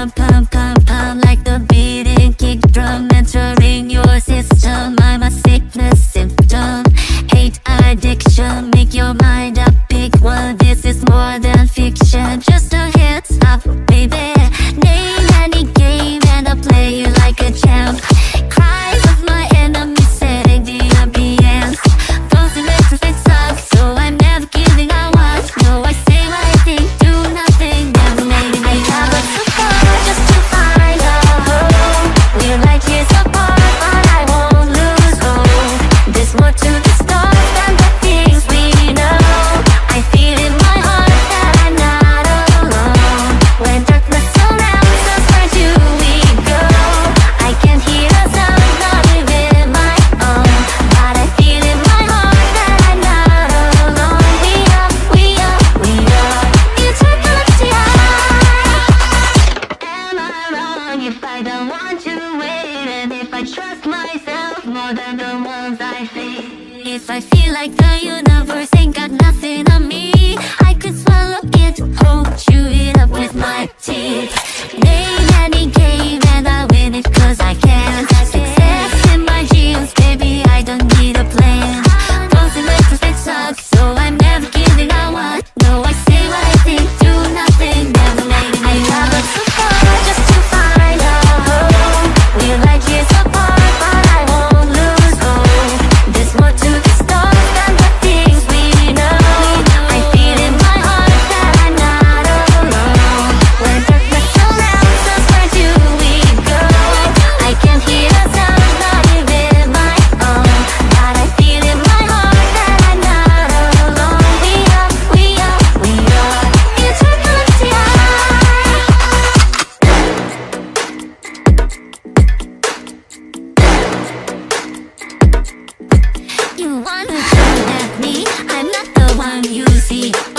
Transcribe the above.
pam pam than the ones I see If I feel like the universe ain't got nothing on me. see.